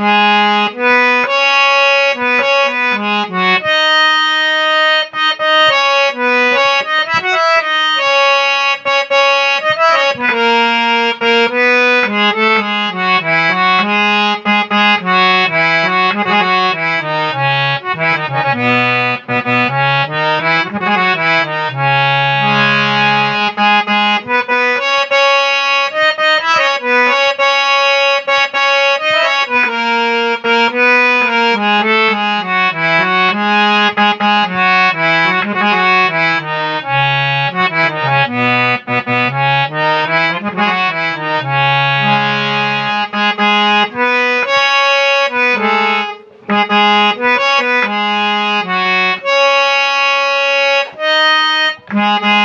Música Mm-hmm.